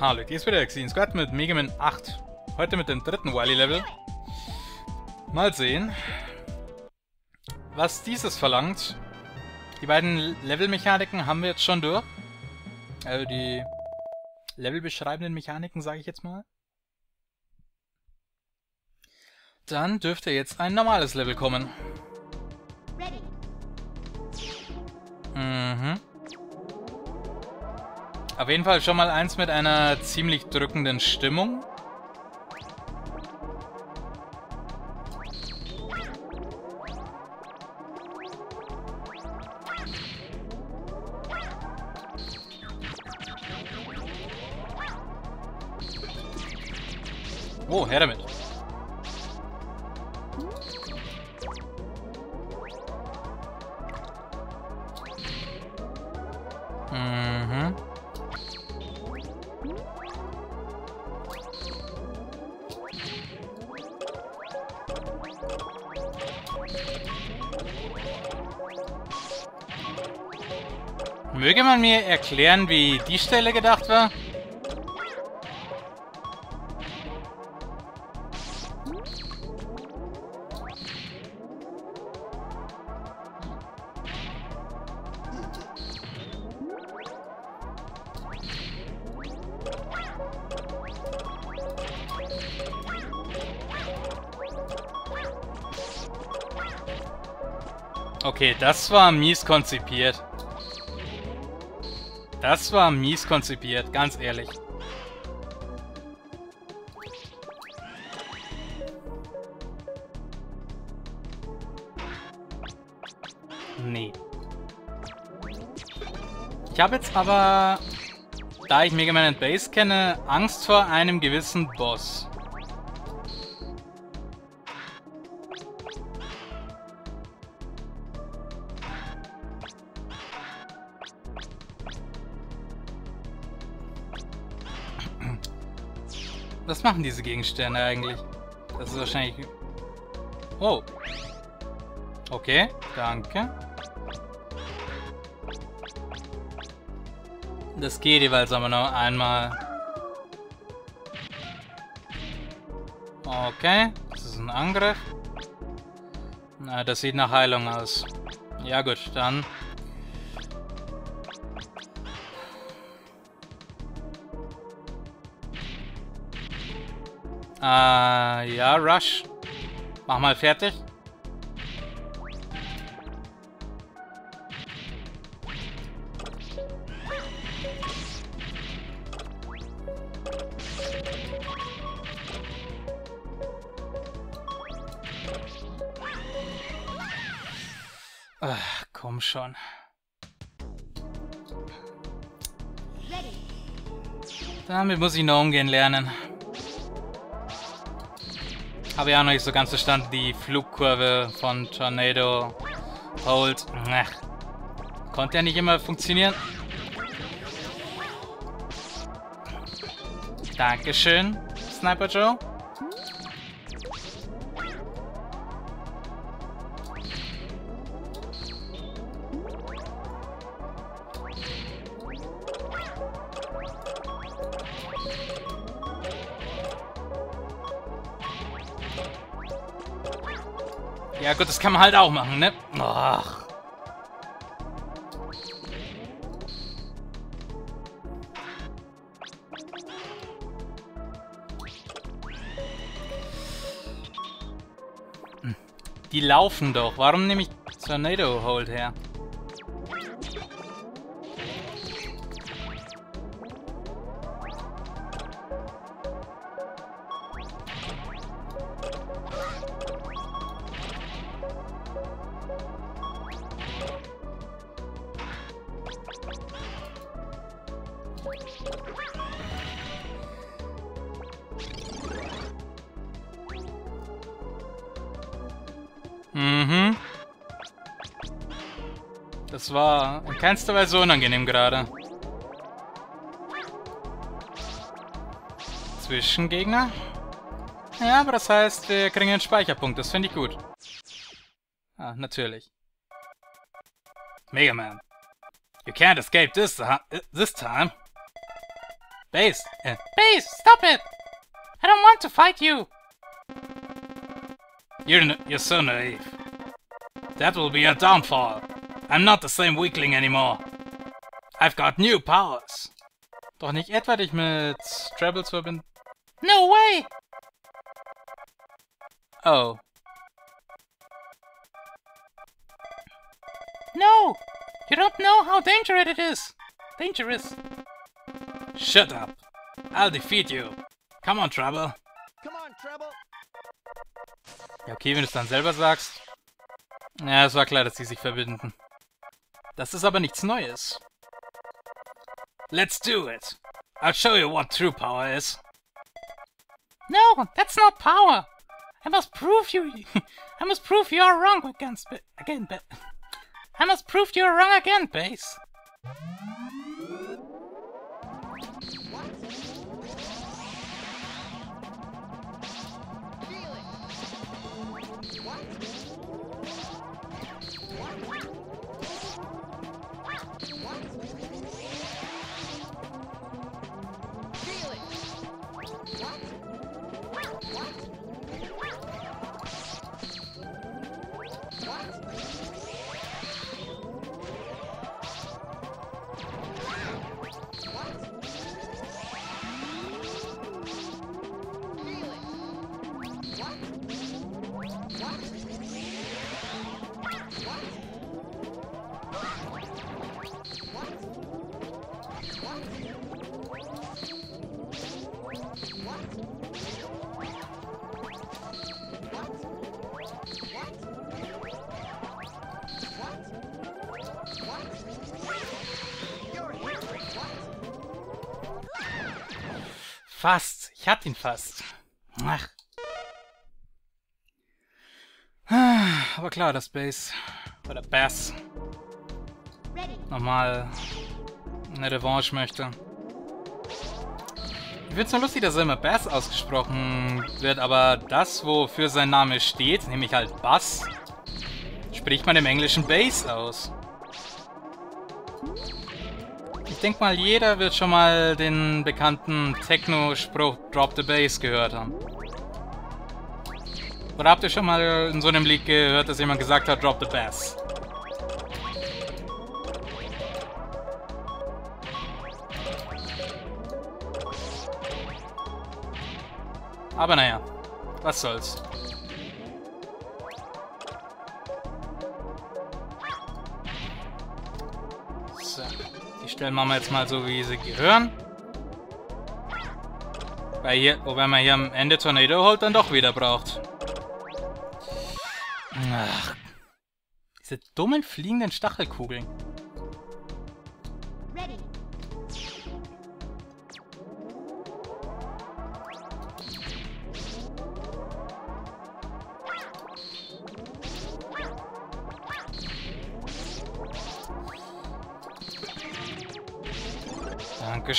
Hallo, hier ist wieder Exin Squad mit Mega Man 8. Heute mit dem dritten Wily-Level. Mal sehen, was dieses verlangt. Die beiden Levelmechaniken haben wir jetzt schon durch. Also die levelbeschreibenden Mechaniken, sage ich jetzt mal. Dann dürfte jetzt ein normales Level kommen. Mhm. Auf jeden Fall schon mal eins mit einer ziemlich drückenden Stimmung. Oh, her damit. Man mir erklären, wie die Stelle gedacht war? Okay, das war mies konzipiert. Das war mies konzipiert, ganz ehrlich. Nee. Ich habe jetzt aber, da ich Mega Man Base kenne, Angst vor einem gewissen Boss. Was machen diese Gegenstände eigentlich? Das ist wahrscheinlich... Oh. Okay, danke. Das geht jeweils aber noch einmal. Okay, das ist ein Angriff. Na, das sieht nach Heilung aus. Ja gut, dann Äh, ja, Rush. Mach mal fertig. Ach, komm schon. Damit muss ich noch umgehen lernen. Habe ja noch nicht so ganz verstanden, die Flugkurve von Tornado Hold. Ach. Konnte ja nicht immer funktionieren. Dankeschön, Sniper Joe. Kann man halt auch machen, ne? Ach. Hm. Die laufen doch. Warum nehme ich Tornado Hold her? Das war in keinster Weise unangenehm gerade. Zwischengegner? Ja, aber das heißt, wir kriegen einen Speicherpunkt. Das finde ich gut. Ah, natürlich. Mega Man. You can't escape this, this time. Base! Äh, Base! Stop it! I don't want to fight you! You're, you're so naive. That will be your downfall. I'm not the same weakling anymore. I've got new powers. Doch nicht etwa dich mit Trebles verbinden. No way! Oh. No! You don't know how dangerous it is! Dangerous! Shut up! I'll defeat you! Come on, Trouble! Come on, Trouble! Ja, okay, wenn du es dann selber sagst. Ja, es war klar, dass sie sich verbinden. Das ist aber nichts Neues. Let's do it! I'll show you what true power is. No, that's not power! I must prove you... I must prove you are wrong against... Again, but... I must prove you are wrong again, Base. Fast. Ich hatte ihn fast. Ach. Aber klar, das Bass. Oder Bass. Nochmal eine Revanche möchte. Ich finde es nur lustig, dass er immer Bass ausgesprochen wird, aber das, wofür sein Name steht, nämlich halt Bass, spricht man im Englischen Bass aus. Ich denke mal, jeder wird schon mal den bekannten Techno-Spruch Drop the Bass gehört haben. Oder habt ihr schon mal in so einem Lied gehört, dass jemand gesagt hat, Drop the Bass? Aber naja, was soll's. Stellen machen wir jetzt mal so, wie sie gehören. Weil hier, wobei man hier am Ende Tornado Hold dann doch wieder braucht. Ach. Diese dummen fliegenden Stachelkugeln.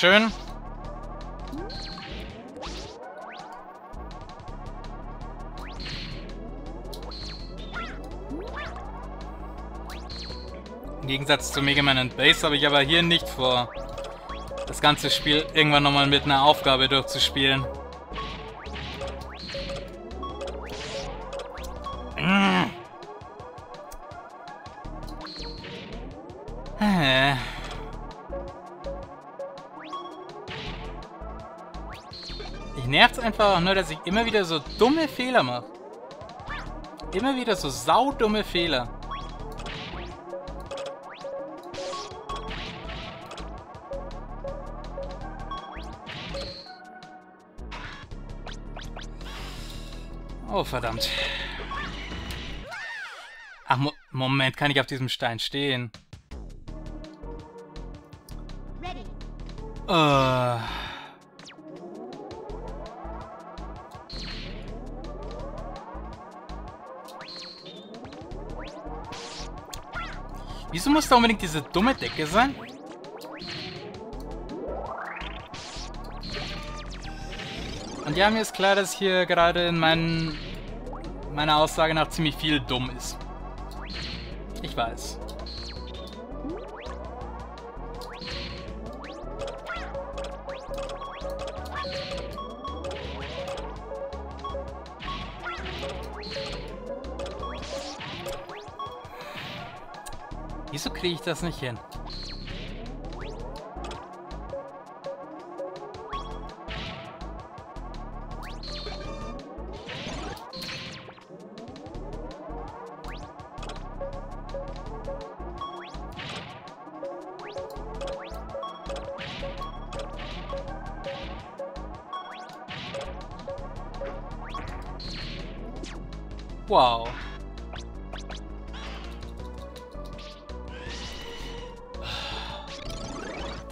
Dankeschön. Im Gegensatz zu Mega Man und Base habe ich aber hier nicht vor, das ganze Spiel irgendwann nochmal mit einer Aufgabe durchzuspielen. nervt einfach nur, dass ich immer wieder so dumme Fehler mache. Immer wieder so saudumme Fehler. Oh, verdammt. Ach, Mo Moment, kann ich auf diesem Stein stehen? Uh. Wieso muss da unbedingt diese dumme Decke sein? Und ja, mir ist klar, dass hier gerade in meinen, meiner Aussage nach ziemlich viel dumm ist. Ich weiß. Wieso kriege ich das nicht hin?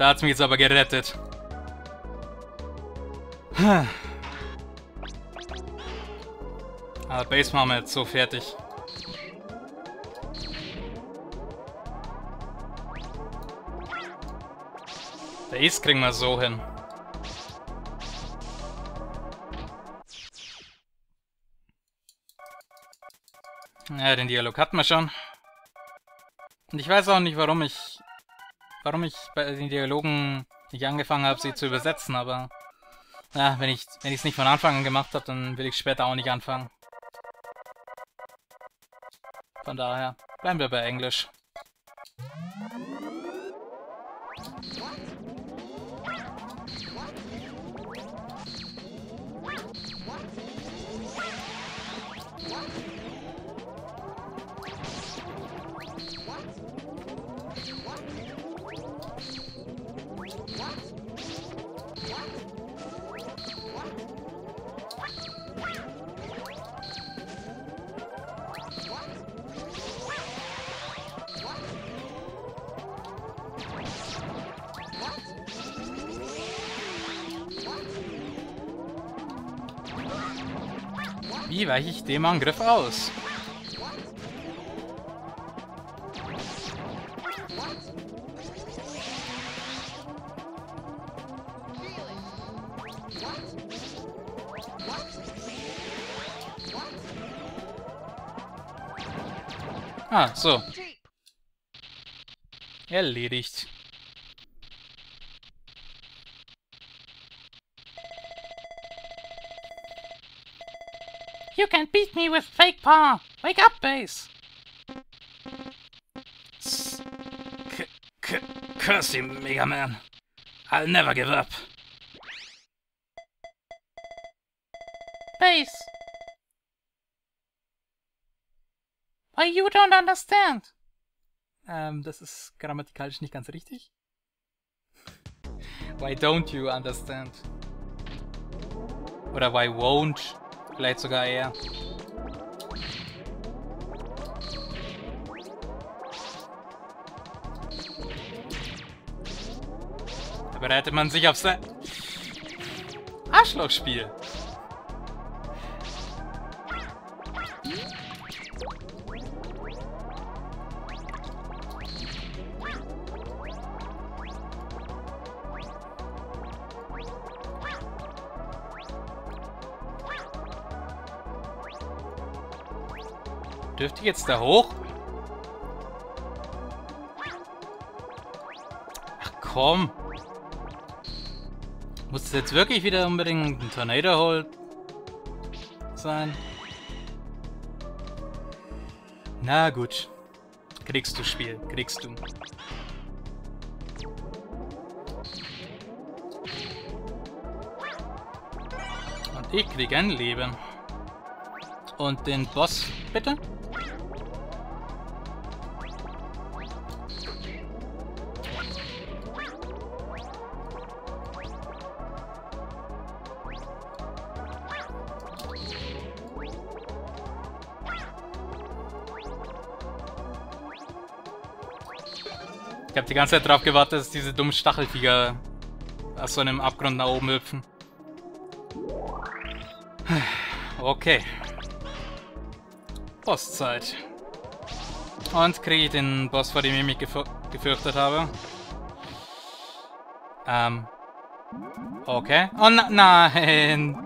Da hat's mich jetzt aber gerettet. Ah, Base machen wir jetzt so fertig. Base kriegen wir so hin. Ja, den Dialog hatten wir schon. Und ich weiß auch nicht, warum ich warum ich bei den Dialogen nicht angefangen habe, sie zu übersetzen, aber ja, wenn ich wenn ich es nicht von Anfang an gemacht habe, dann will ich später auch nicht anfangen. Von daher bleiben wir bei Englisch. Wie weiche ich dem Angriff aus? Ah, so. Erledigt. You beat me with fake paw! Wake up, base! C c curse you, Mega Man. I'll never give up. Base! Why you don't understand? Ähm, das ist grammatikalisch nicht ganz richtig. Why don't you understand? Oder why won't Vielleicht sogar eher. Aber da hätte man sich auf sein Arschlochspiel. Dürfte ich jetzt da hoch? Ach komm. Muss es jetzt wirklich wieder unbedingt ein Tornado Hole sein? Na gut. Kriegst du Spiel. Kriegst du. Und ich krieg ein Leben. Und den Boss, bitte? Habe die ganze Zeit darauf gewartet, dass diese dummen Stacheltiger aus so einem Abgrund nach oben hüpfen. Okay. Bosszeit. Und kriege ich den Boss, vor dem ich mich gef gefürchtet habe. Ähm. Okay. Oh na nein.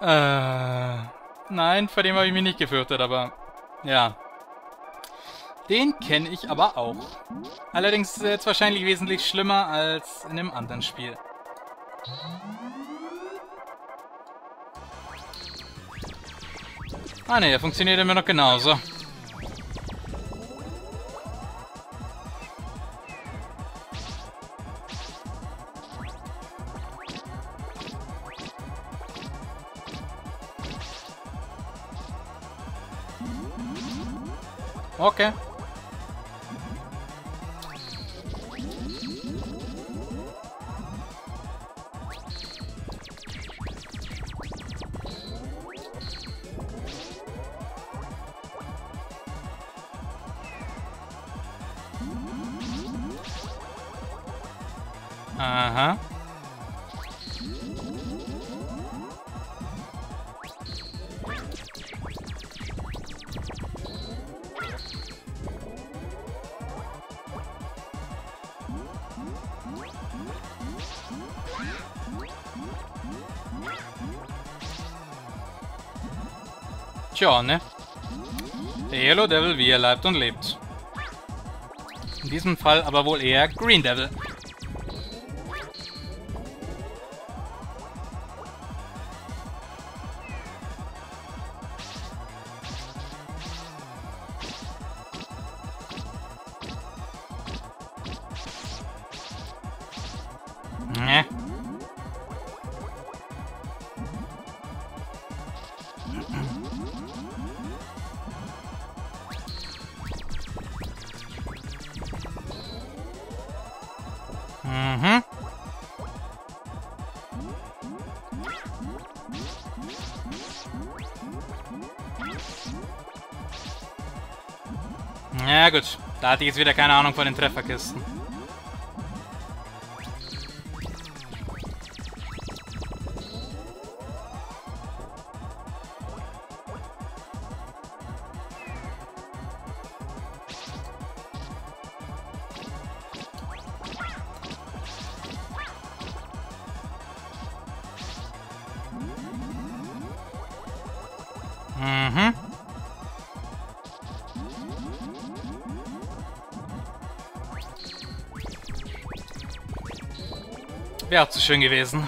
Äh. Nein, vor dem habe ich mich nicht gefürchtet, aber... Ja. Den kenne ich aber auch. Allerdings ist er jetzt wahrscheinlich wesentlich schlimmer als in dem anderen Spiel. Ah ne, er funktioniert immer noch genauso. Aha. Tja, ne? Der Yellow Devil, wie er leibt und lebt. In diesem Fall aber wohl eher Green Devil. Ja gut, da hatte ich jetzt wieder keine Ahnung von den Trefferkisten. Schön gewesen.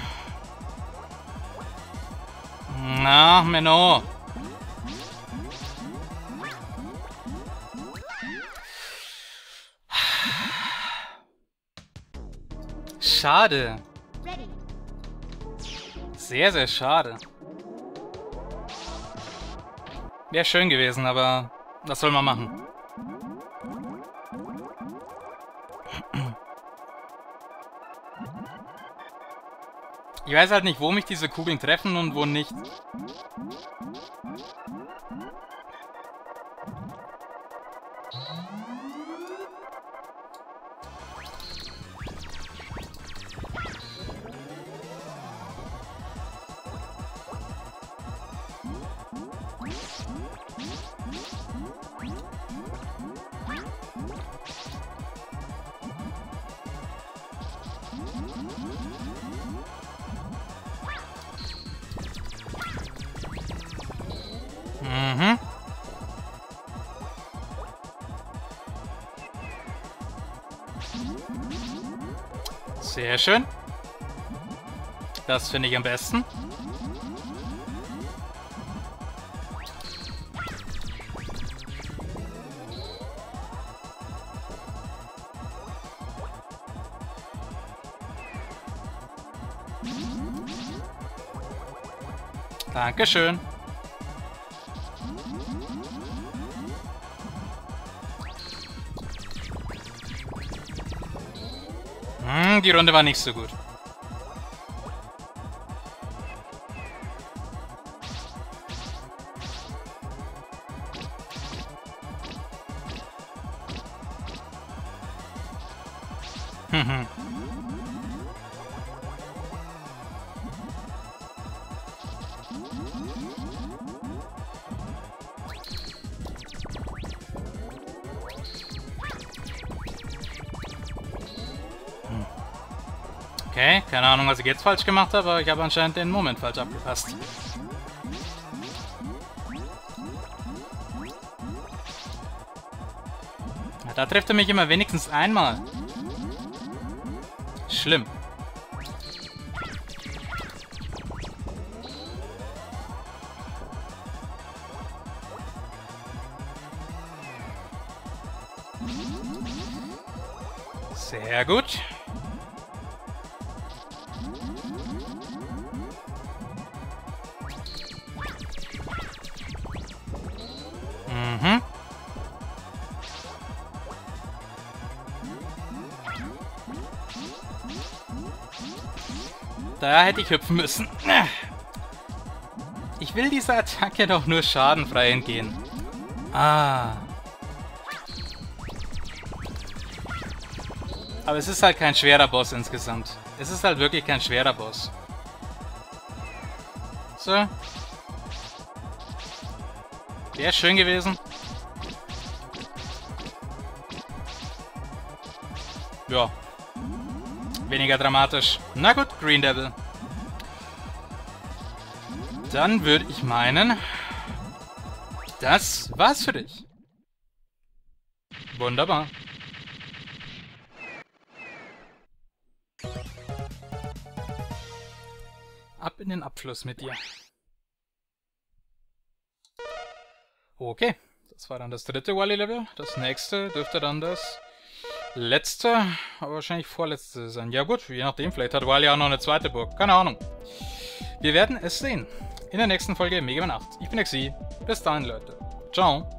Na, Menno. Schade. Sehr, sehr schade. Wäre schön gewesen, aber was soll man machen? Ich weiß halt nicht, wo mich diese Kugeln treffen und wo nicht. Sehr schön. Das finde ich am besten. Dankeschön. Die Runde war nicht so gut. Okay, keine Ahnung, was ich jetzt falsch gemacht habe, aber ich habe anscheinend den Moment falsch abgepasst. Ja, da trifft er mich immer wenigstens einmal. Schlimm. Sehr gut. Da hätte ich hüpfen müssen. Ich will dieser Attacke doch nur schadenfrei entgehen. Ah. Aber es ist halt kein schwerer Boss insgesamt. Es ist halt wirklich kein schwerer Boss. So. Wäre schön gewesen. Weniger dramatisch. Na gut, Green Devil. Dann würde ich meinen, das war's für dich. Wunderbar. Ab in den Abfluss mit dir. Okay, das war dann das dritte Wally-Level. Das nächste dürfte dann das letzte, aber wahrscheinlich vorletzte sein. Ja gut, je nachdem, vielleicht hat Wally auch noch eine zweite Burg. Keine Ahnung. Wir werden es sehen. In der nächsten Folge Mega Man 8. Ich bin Xi. Bis dahin, Leute. Ciao.